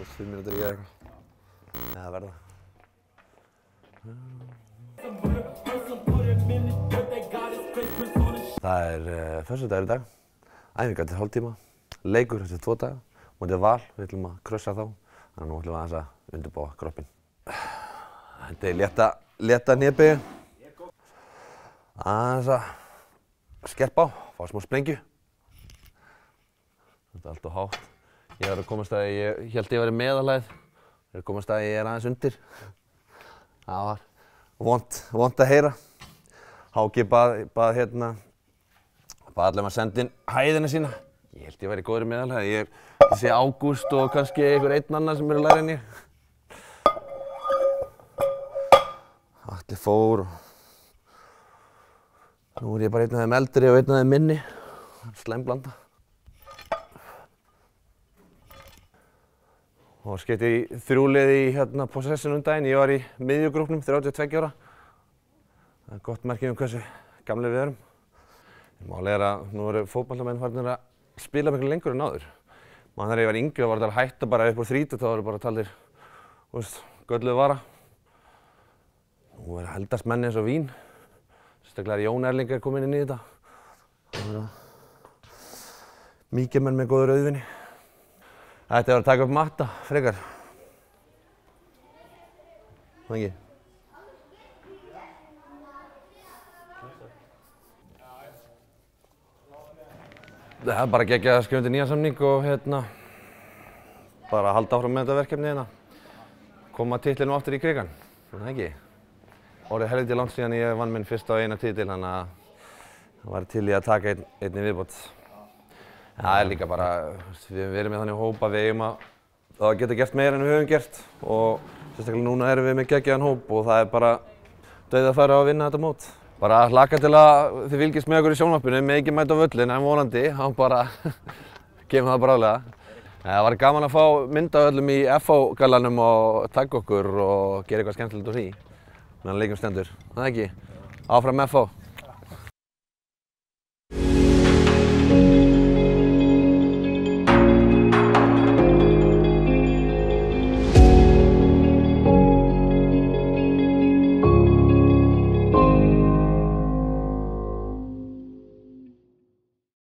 veist, fimm mínútur í eða eitthvað. Eða verða. Það er uh, föstudagur í dag, æfingar til hálftíma, leikur eftir tvo daga, mútið val, við ætlum að krossa þá, þannig að nú ætlum við aðeins að undirbúa kroppin. Þetta er létta, létta nýjabegu, aðeins að skerpa á, fá smá sprengju. Þetta er allt og hátt. Ég var að komast að ég held ég væri meðalæð, ég er að komast að ég er aðeins undir. Það var vond, vond að heyra. Háki bað, bað hérna, bað allir maður að senda inn hæðina sína. Ég held ég góður í meðalæð. Ég, ég sé Ágúst og kannski einhver einn annar sem eru læri en ég. Allir fór og nú er ég bara einn af þeim eldri og einn af þeim minni. Slæm blanda. Og skeitt í þrjúlið í hérna possession um daginn. Ég var í miðjugrúpnum, 32 ára. Það er gott merkjum um hversu gamlega við erum. Málið er að nú eru fótballamenn farinir að spila miklu lengur en áður. Man þegar ég var yngri var þetta að hætta bara upp úr 30 þá voru bara taldir, þú veist, gölluð vara. Nú er heldast menni eins og vín. Sérstaklega er Jón Erling er kominn inn í þetta. Það eru mikið menn með góður auðvinni. Þetta er að taka upp matta, frekar. Það ekki? Það er bara geggjað að skrifa undir nýja samning og hérna bara halda áfram með þetta verkefni hérna. Koma titlinu aftur í krigan, það ekki? Orðið helviti langt síðan ég vann minn fyrsta og eina titil, þannig að það var til í að taka einn, einn í viðbót. Það er líka bara, við verið með þannig hóp að við eigum að það geta gert meira en við höfum gert og sérstaklega núna erum við með geggjaðan hóp og það er bara dauð að fara að vinna þetta mót. Bara hlaka til að þið fylgist með okkur í sjónvarpinu, með ekki mæta völlin en vonandi, hann bara kemur það bráðlega. Það var gaman að fá mynda öllum í FH-gallanum og tagga okkur og gera eitthvað skemmtilegt úr því meðan leikum stendur. Það ekki? Áfram FH!